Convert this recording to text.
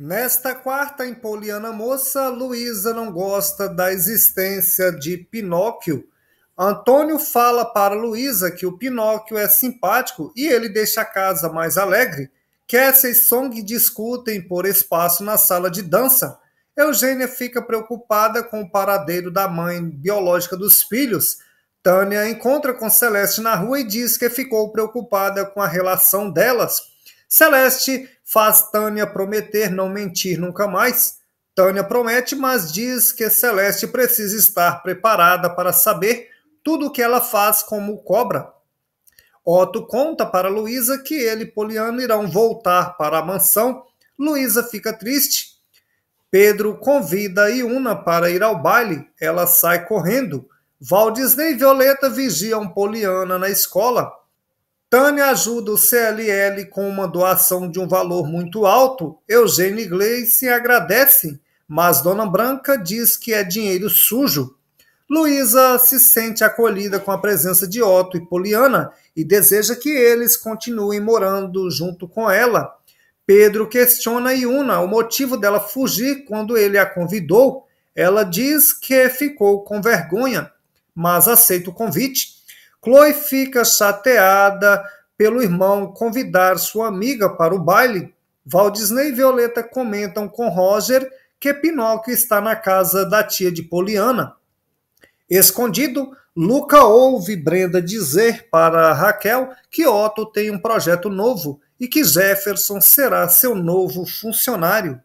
Nesta quarta, em Poliana Moça, Luísa não gosta da existência de Pinóquio. Antônio fala para Luísa que o Pinóquio é simpático e ele deixa a casa mais alegre. Cassie e Song discutem por espaço na sala de dança. Eugênia fica preocupada com o paradeiro da mãe biológica dos filhos. Tânia encontra com Celeste na rua e diz que ficou preocupada com a relação delas. Celeste faz Tânia prometer não mentir nunca mais. Tânia promete, mas diz que Celeste precisa estar preparada para saber tudo o que ela faz como cobra. Otto conta para Luísa que ele e Poliana irão voltar para a mansão. Luísa fica triste. Pedro convida Iuna para ir ao baile. Ela sai correndo. Valdisney e Violeta vigiam Poliana na escola. Tânia ajuda o CLL com uma doação de um valor muito alto. Eugênio e Gleice agradecem, mas Dona Branca diz que é dinheiro sujo. Luísa se sente acolhida com a presença de Otto e Poliana e deseja que eles continuem morando junto com ela. Pedro questiona Iuna o motivo dela fugir quando ele a convidou. Ela diz que ficou com vergonha, mas aceita o convite. Chloe fica chateada pelo irmão convidar sua amiga para o baile. Walt Disney e Violeta comentam com Roger que Pinóquio está na casa da tia de Poliana. Escondido, Luca ouve Brenda dizer para Raquel que Otto tem um projeto novo e que Jefferson será seu novo funcionário.